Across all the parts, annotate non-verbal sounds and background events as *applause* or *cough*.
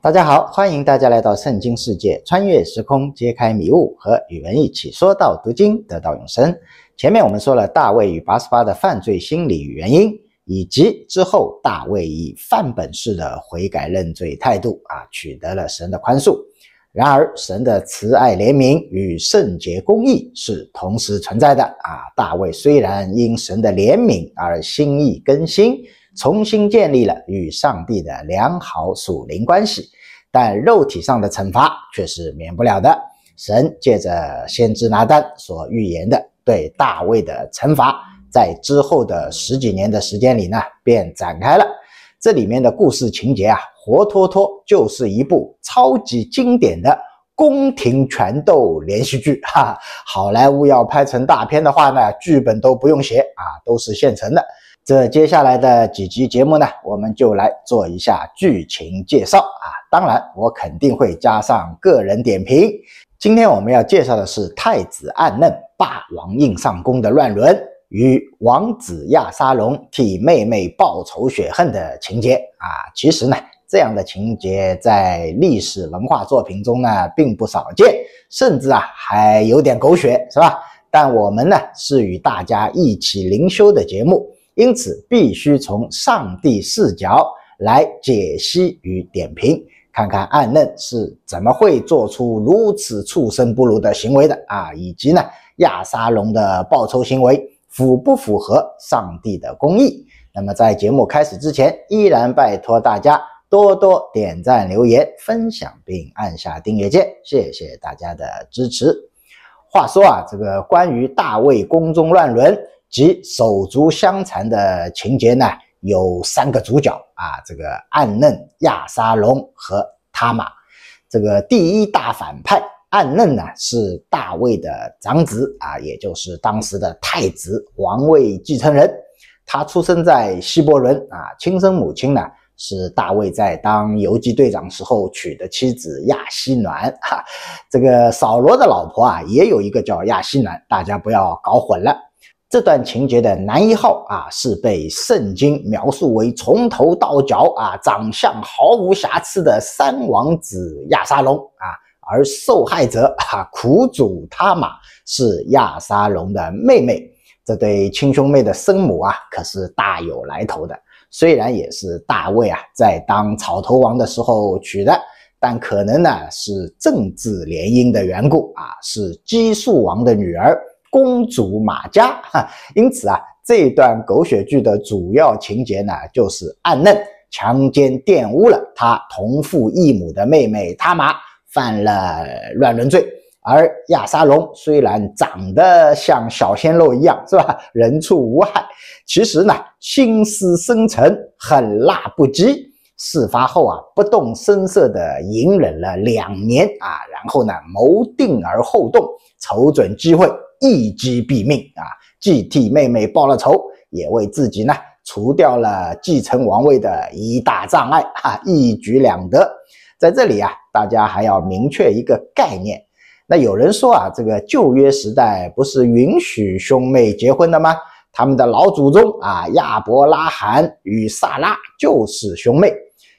大家好，欢迎大家来到圣经世界，穿越时空，揭开迷雾，和宇文一起说道读经，得到永生。前面我们说了大卫与八十八的犯罪心理与原因，以及之后大卫以范本式的悔改认罪态度啊，取得了神的宽恕。然而，神的慈爱怜悯与圣洁公义是同时存在的啊。大卫虽然因神的怜悯而心意更新。重新建立了与上帝的良好属灵关系，但肉体上的惩罚却是免不了的。神借着先知拿单所预言的对大卫的惩罚，在之后的十几年的时间里呢，便展开了。这里面的故事情节啊，活脱脱就是一部超级经典的宫廷权斗连续剧 *laughs* 哈。好莱坞要拍成大片的话呢，剧本都不用写啊，都是现成的。这接下来的几集节目呢，我们就来做一下剧情介绍啊。当然，我肯定会加上个人点评。今天我们要介绍的是太子暗嫩霸王硬上弓的乱伦与王子亚沙龙替妹妹报仇雪恨的情节啊。其实呢，这样的情节在历史文化作品中呢并不少见，甚至啊还有点狗血，是吧？但我们呢是与大家一起灵修的节目。因此，必须从上帝视角来解析与点评，看看暗嫩是怎么会做出如此畜生不如的行为的啊，以及呢亚沙龙的报仇行为符不符合上帝的公义？那么，在节目开始之前，依然拜托大家多多点赞、留言、分享，并按下订阅键，谢谢大家的支持。话说啊，这个关于大卫宫中乱伦。及手足相残的情节呢，有三个主角啊，这个暗嫩、亚沙龙和他玛。这个第一大反派暗嫩呢，是大卫的长子啊，也就是当时的太子王位继承人。他出生在希伯伦啊，亲生母亲呢是大卫在当游击队长时候娶的妻子亚希暖哈。这个扫罗的老婆啊，也有一个叫亚希暖，大家不要搞混了。这段情节的男一号啊，是被圣经描述为从头到脚啊长相毫无瑕疵的三王子亚沙龙啊，而受害者啊苦主他玛是亚沙龙的妹妹。这对亲兄妹的生母啊，可是大有来头的。虽然也是大卫啊在当草头王的时候娶的，但可能呢是政治联姻的缘故啊，是基述王的女儿。公主马加，哈，*laughs* 因此啊，这段狗血剧的主要情节呢，就是暗嫩强奸玷污了他同父异母的妹妹他玛，犯了乱伦罪。而亚沙龙虽然长得像小鲜肉一样，是吧？*laughs* 人畜无害，其实呢，心思深沉，狠辣不羁。事发后啊，不动声色地隐忍了两年啊，然后呢，谋定而后动，瞅准机会。一击毙命啊！既替妹妹报了仇，也为自己呢除掉了继承王位的一大障碍 *laughs* 啊！一举两得。在这里啊，大家还要明确一个概念。那有人说啊，这个旧约时代不是允许兄妹结婚的吗？他们的老祖宗啊，亚伯拉罕与萨拉就是兄妹。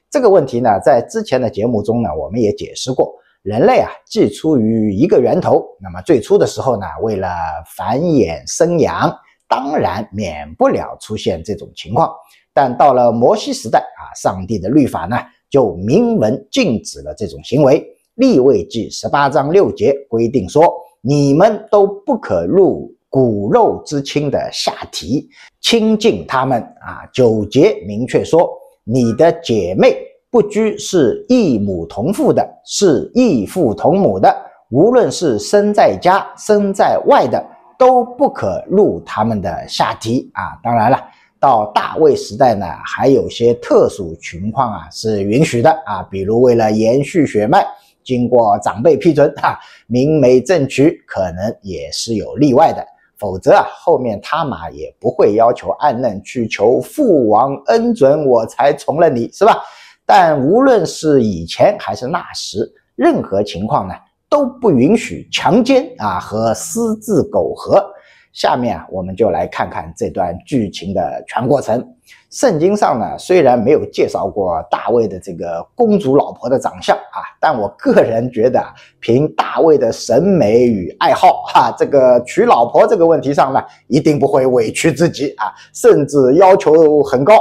这个问题呢，在之前的节目中呢，我们也解释过。人类啊，既出于一个源头，那么最初的时候呢，为了繁衍生养，当然免不了出现这种情况。但到了摩西时代啊，上帝的律法呢，就明文禁止了这种行为。立位记十八章六节规定说：“你们都不可入骨肉之亲的下体，亲近他们。”啊，九节明确说：“你的姐妹。”不拘是异母同父的，是异父同母的，无论是生在家、生在外的，都不可入他们的下体啊！当然了，到大卫时代呢，还有些特殊情况啊是允许的啊，比如为了延续血脉，经过长辈批准啊，明媒正娶，可能也是有例外的。否则啊，后面他妈也不会要求暗嫩去求父王恩准，我才从了你，是吧？但无论是以前还是那时，任何情况呢都不允许强奸啊和私自苟合。下面啊，我们就来看看这段剧情的全过程。圣经上呢，虽然没有介绍过大卫的这个公主老婆的长相啊，但我个人觉得，凭大卫的审美与爱好，哈，这个娶老婆这个问题上呢，一定不会委屈自己啊，甚至要求很高。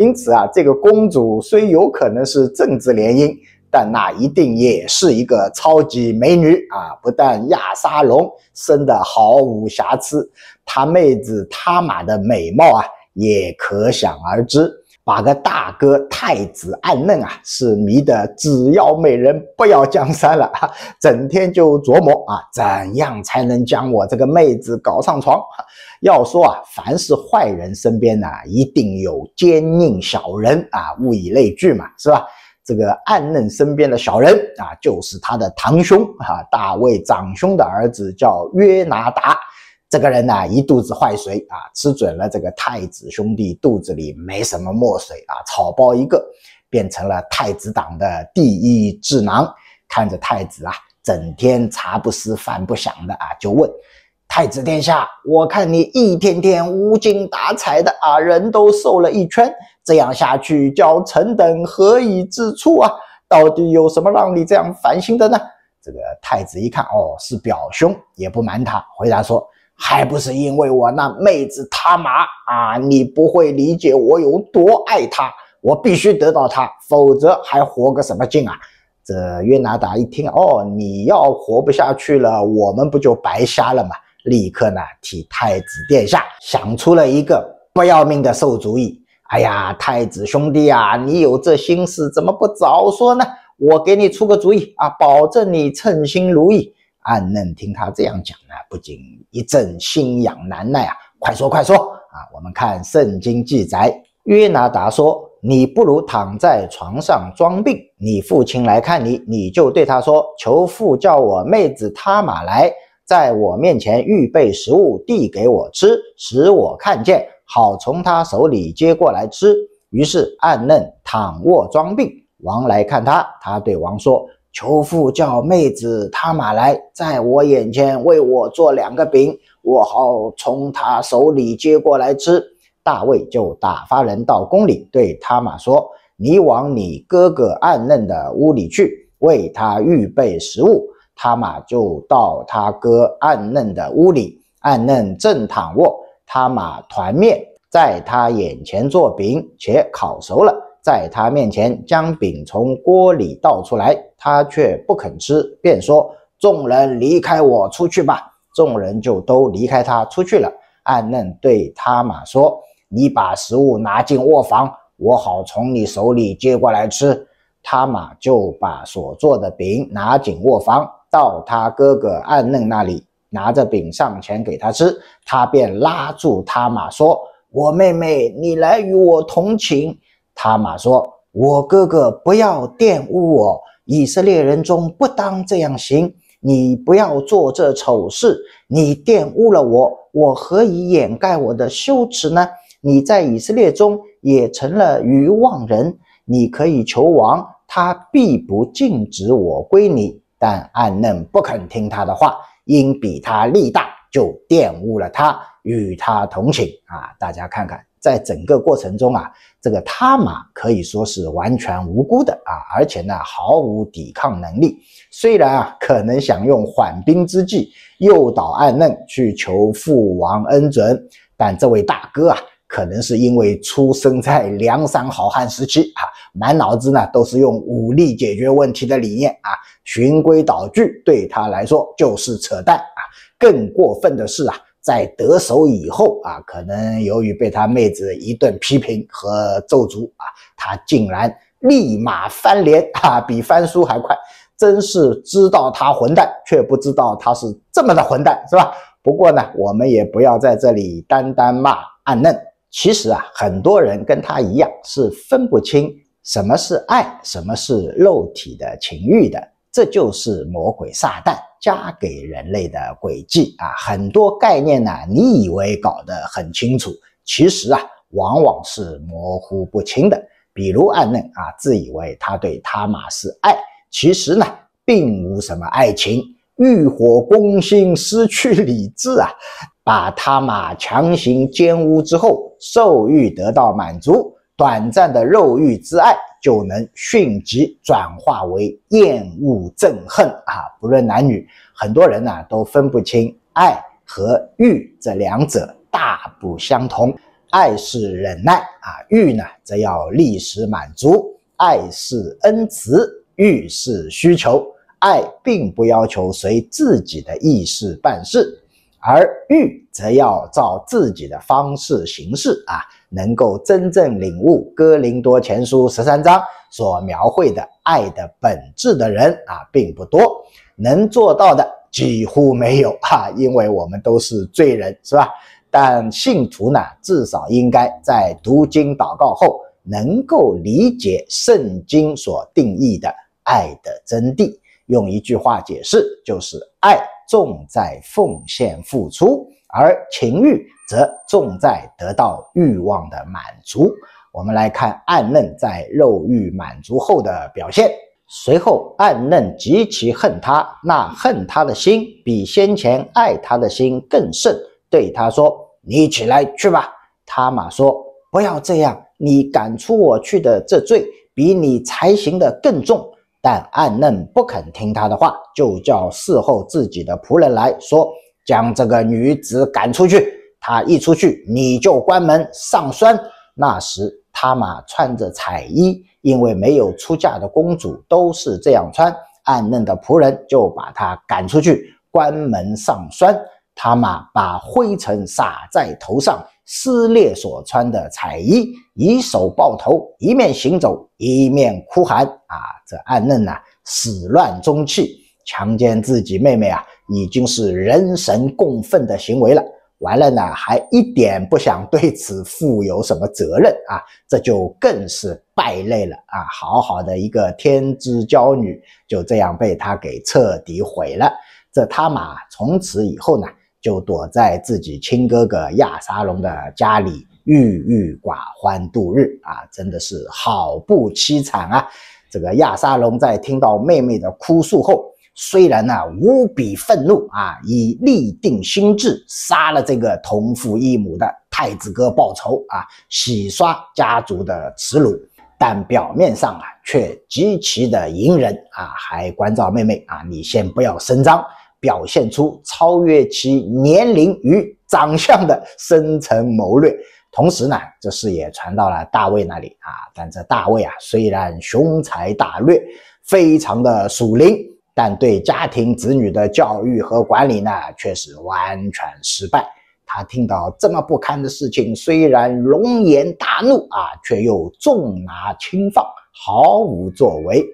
因此啊，这个公主虽有可能是政治联姻。但那一定也是一个超级美女啊！不但亚沙龙生的毫无瑕疵，她妹子他玛的美貌啊，也可想而知。把个大哥太子暗嫩啊，是迷得只要美人不要江山了，*laughs* 整天就琢磨啊，怎样才能将我这个妹子搞上床？要说啊，凡是坏人身边呢，一定有奸佞小人啊，物以类聚嘛，是吧？这个暗嫩身边的小人啊，就是他的堂兄啊，大卫长兄的儿子叫约拿达。这个人呢，一肚子坏水啊，吃准了这个太子兄弟肚子里没什么墨水啊，草包一个，变成了太子党的第一智囊。看着太子啊，整天茶不思饭不想的啊，就问太子殿下：“我看你一天天无精打采的啊，人都瘦了一圈。”这样下去，叫臣等何以自处啊？到底有什么让你这样烦心的呢？这个太子一看，哦，是表兄，也不瞒他，回答说：“还不是因为我那妹子他妈啊！你不会理解我有多爱她，我必须得到她，否则还活个什么劲啊？”这约拿达一听，哦，你要活不下去了，我们不就白瞎了吗？立刻呢，替太子殿下想出了一个不要命的馊主意。哎呀，太子兄弟啊，你有这心事怎么不早说呢？我给你出个主意啊，保证你称心如意。暗嫩听他这样讲呢，不禁一阵心痒难耐啊！快说快说啊！我们看圣经记载，约拿达说：“你不如躺在床上装病，你父亲来看你，你就对他说：求父叫我妹子他玛来，在我面前预备食物，递给我吃，使我看见。”好从他手里接过来吃。于是暗嫩躺卧装病，王来看他，他对王说：“求父叫妹子他玛来，在我眼前为我做两个饼，我好从他手里接过来吃。”大卫就打发人到宫里，对他玛说：“你往你哥哥暗嫩的屋里去，为他预备食物。”他玛就到他哥暗嫩的屋里，暗嫩正躺卧。他马团面在他眼前做饼，且烤熟了，在他面前将饼从锅里倒出来，他却不肯吃，便说：“众人离开我出去吧。”众人就都离开他出去了。暗嫩对他马说：“你把食物拿进卧房，我好从你手里接过来吃。”他马就把所做的饼拿进卧房，到他哥哥暗嫩那里。拿着饼上前给他吃，他便拉住他玛说：“我妹妹，你来与我同寝。”他玛说：“我哥哥，不要玷污我，以色列人中不当这样行。你不要做这丑事，你玷污了我，我何以掩盖我的羞耻呢？你在以色列中也成了愚妄人。你可以求王，他必不禁止我归你。但暗嫩不肯听他的话。”因比他力大，就玷污了他，与他同寝啊！大家看看，在整个过程中啊，这个他玛可以说是完全无辜的啊，而且呢，毫无抵抗能力。虽然啊，可能想用缓兵之计诱导暗嫩去求父王恩准，但这位大哥啊。可能是因为出生在梁山好汉时期啊，满脑子呢都是用武力解决问题的理念啊，循规蹈矩对他来说就是扯淡啊。更过分的是啊，在得手以后啊，可能由于被他妹子一顿批评和咒诅啊，他竟然立马翻脸啊，比翻书还快。真是知道他混蛋，却不知道他是这么的混蛋，是吧？不过呢，我们也不要在这里单单骂暗嫩。其实啊，很多人跟他一样是分不清什么是爱，什么是肉体的情欲的。这就是魔鬼撒旦加给人类的诡计啊！很多概念呢，你以为搞得很清楚，其实啊，往往是模糊不清的。比如暗嫩啊，自以为他对他玛是爱，其实呢，并无什么爱情，欲火攻心，失去理智啊！把他玛强行奸污之后，兽欲得到满足，短暂的肉欲之爱就能迅即转化为厌恶憎恨啊！不论男女，很多人呢都分不清爱和欲这两者大不相同。爱是忍耐啊，欲呢则要立时满足。爱是恩慈，欲是需求。爱并不要求随自己的意识办事，而欲则要照自己的方式行事啊。能够真正领悟《哥林多前书》十三章所描绘的爱的本质的人啊，并不多。能做到的几乎没有哈，因为我们都是罪人，是吧？但信徒呢，至少应该在读经祷告后，能够理解圣经所定义的爱的真谛。用一句话解释，就是爱重在奉献付出，而情欲则重在得到欲望的满足。我们来看暗嫩在肉欲满足后的表现。随后，暗嫩极其恨他，那恨他的心比先前爱他的心更甚。对他说：“你起来去吧。”他玛说：“不要这样，你赶出我去的这罪比你才行的更重。”但暗嫩不肯听他的话，就叫侍候自己的仆人来说：“将这个女子赶出去。他一出去，你就关门上栓。”那时，他嘛穿着彩衣，因为没有出嫁的公主都是这样穿。暗嫩的仆人就把她赶出去，关门上栓。他嘛把灰尘撒在头上，撕裂所穿的彩衣，以手抱头，一面行走，一面哭喊：“啊，这暗嫩呐，始乱终弃，强奸自己妹妹啊，已经是人神共愤的行为了。完了呢，还一点不想对此负有什么责任啊，这就更是败类了啊！好好的一个天之娇女，就这样被他给彻底毁了。这他妈从此以后呢？”就躲在自己亲哥哥亚沙龙的家里，郁郁寡欢度日啊，真的是好不凄惨啊！这个亚沙龙在听到妹妹的哭诉后，虽然呢无比愤怒啊，已立定心志杀了这个同父异母的太子哥报仇啊，洗刷家族的耻辱，但表面上啊却极其的隐忍啊，还关照妹妹啊，你先不要声张。表现出超越其年龄与长相的深层谋略，同时呢，这事也传到了大卫那里啊。但这大卫啊，虽然雄才大略，非常的属灵，但对家庭子女的教育和管理呢，却是完全失败。他听到这么不堪的事情，虽然龙颜大怒啊，却又重拿轻放，毫无作为，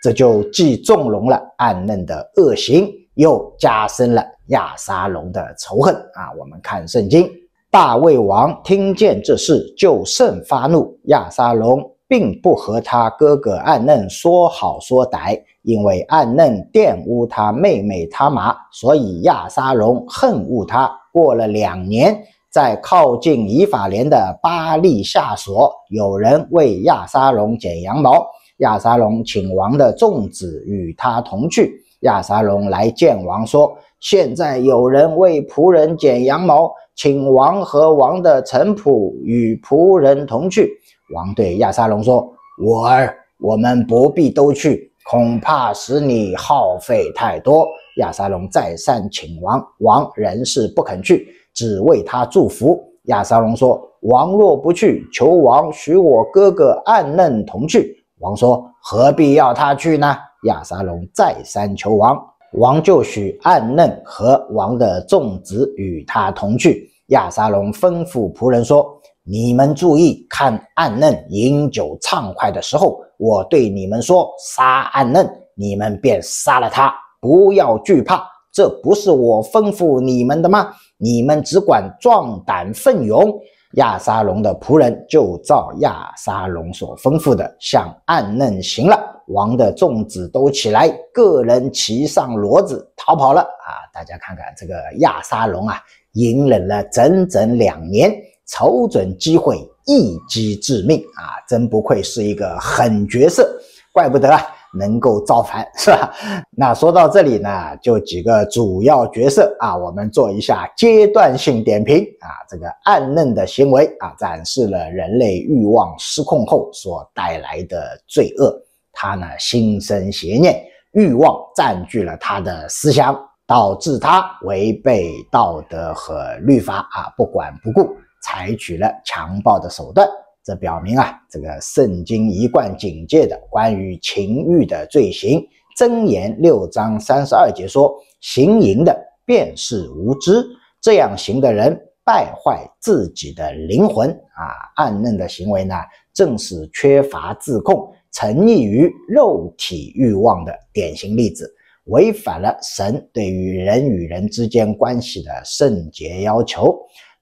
这就既纵容了暗嫩的恶行。又加深了亚沙龙的仇恨啊！我们看圣经，大卫王听见这事就甚发怒。亚沙龙并不和他哥哥暗嫩说好说歹，因为暗嫩玷污他妹妹他玛，所以亚沙龙恨恶他。过了两年，在靠近以法莲的巴利下所，有人为亚沙龙剪羊毛，亚沙龙请王的众子与他同去。亚沙龙来见王，说：“现在有人为仆人剪羊毛，请王和王的臣仆与仆人同去。”王对亚沙龙说：“我儿，我们不必都去，恐怕使你耗费太多。”亚沙龙再三请王，王仍是不肯去，只为他祝福。亚沙龙说：“王若不去，求王许我哥哥暗嫩同去。”王说：“何必要他去呢？”亚沙龙再三求王，王就许暗嫩和王的众子与他同去。亚沙龙吩咐仆人说：“你们注意看暗嫩饮酒畅快的时候，我对你们说杀暗嫩，你们便杀了他，不要惧怕。这不是我吩咐你们的吗？你们只管壮胆奋勇。”亚沙龙的仆人就照亚沙龙所吩咐的向暗嫩行了。王的众子都起来，个人骑上骡子逃跑了啊！大家看看这个亚沙龙啊，隐忍了整整两年，瞅准机会一击致命啊！真不愧是一个狠角色，怪不得啊，能够造反，是吧？那说到这里呢，就几个主要角色啊，我们做一下阶段性点评啊。这个暗嫩的行为啊，展示了人类欲望失控后所带来的罪恶。他呢，心生邪念，欲望占据了他的思想，导致他违背道德和律法啊，不管不顾，采取了强暴的手段。这表明啊，这个圣经一贯警戒的关于情欲的罪行，箴言六章三十二节说：“行淫的便是无知，这样行的人败坏自己的灵魂。”啊，暗嫩的行为呢，正是缺乏自控、沉溺于肉体欲望的典型例子，违反了神对于人与人之间关系的圣洁要求。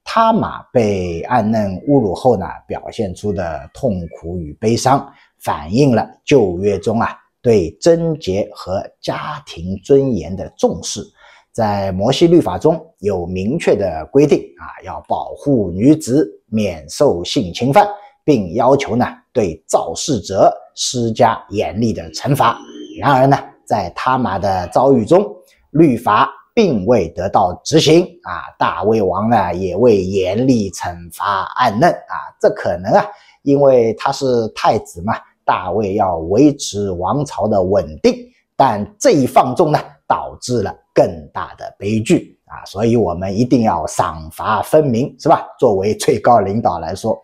他玛被暗嫩侮辱后呢，表现出的痛苦与悲伤，反映了旧约中啊对贞洁和家庭尊严的重视。在摩西律法中有明确的规定啊，要保护女子免受性侵犯，并要求呢对肇事者施加严厉的惩罚。然而呢，在他玛的遭遇中，律法。并未得到执行啊！大卫王呢也未严厉惩罚暗嫩啊！这可能啊，因为他是太子嘛，大卫要维持王朝的稳定，但这一放纵呢，导致了更大的悲剧啊！所以我们一定要赏罚分明，是吧？作为最高领导来说，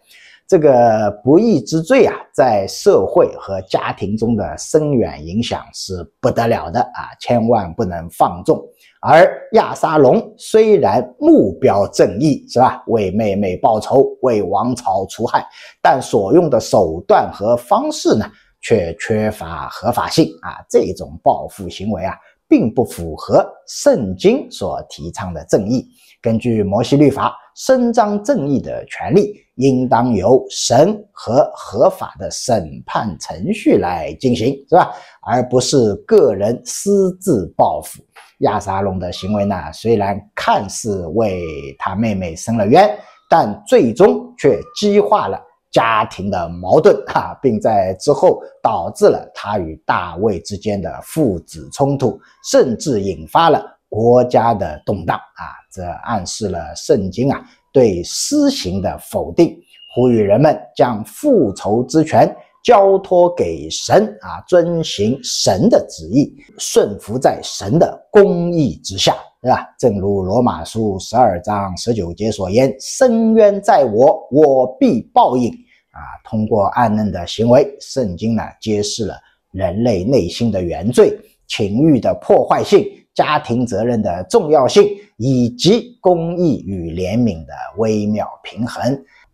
这个不义之罪啊，在社会和家庭中的深远影响是不得了的啊！千万不能放纵。而亚沙龙虽然目标正义，是吧？为妹妹报仇，为王朝除害，但所用的手段和方式呢，却缺乏合法性啊！这种报复行为啊，并不符合圣经所提倡的正义。根据摩西律法，伸张正义的权利应当由神和合法的审判程序来进行，是吧？而不是个人私自报复。亚沙龙的行为呢，虽然看似为他妹妹伸了冤，但最终却激化了家庭的矛盾啊，并在之后导致了他与大卫之间的父子冲突，甚至引发了国家的动荡啊！这暗示了圣经啊对私刑的否定，呼吁人们将复仇之权。交托给神啊，遵行神的旨意，顺服在神的公义之下，对吧？正如罗马书十二章十九节所言：“深渊在我，我必报应。”啊，通过暗嫩的行为，圣经呢揭示了人类内心的原罪、情欲的破坏性、家庭责任的重要性，以及公义与怜悯的微妙平衡。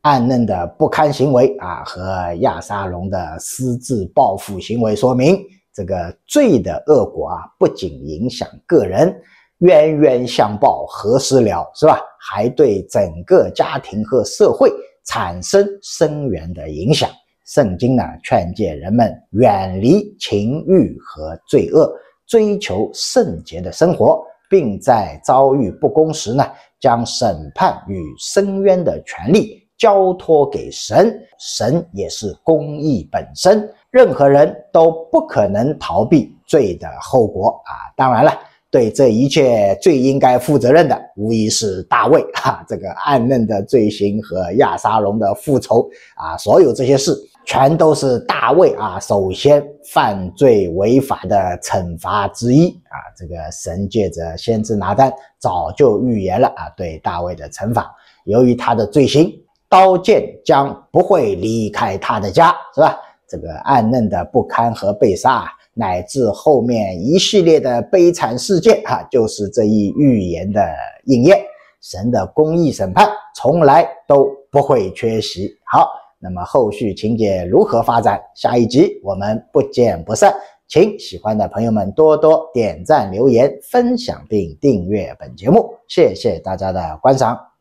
暗嫩的不堪行为啊，和亚沙龙的私自报复行为，说明这个罪的恶果啊，不仅影响个人，冤冤相报何时了，是吧？还对整个家庭和社会产生深远的影响。圣经呢，劝诫人们远离情欲和罪恶，追求圣洁的生活，并在遭遇不公时呢，将审判与伸冤的权利。交托给神，神也是公义本身，任何人都不可能逃避罪的后果啊！当然了，对这一切最应该负责任的，无疑是大卫哈。*laughs* 这个暗嫩的罪行和亚沙龙的复仇啊，所有这些事，全都是大卫啊首先犯罪违法的惩罚之一啊！这个神借着先知拿单早就预言了啊，对大卫的惩罚，由于他的罪行。刀剑将不会离开他的家，是吧？这个暗嫩的不堪和被杀，啊乃至后面一系列的悲惨事件，哈，就是这一预言的应验。神的公义审判从来都不会缺席。好，那么后续情节如何发展？下一集我们不见不散。请喜欢的朋友们多多点赞、留言、分享并订阅本节目，谢谢大家的观赏。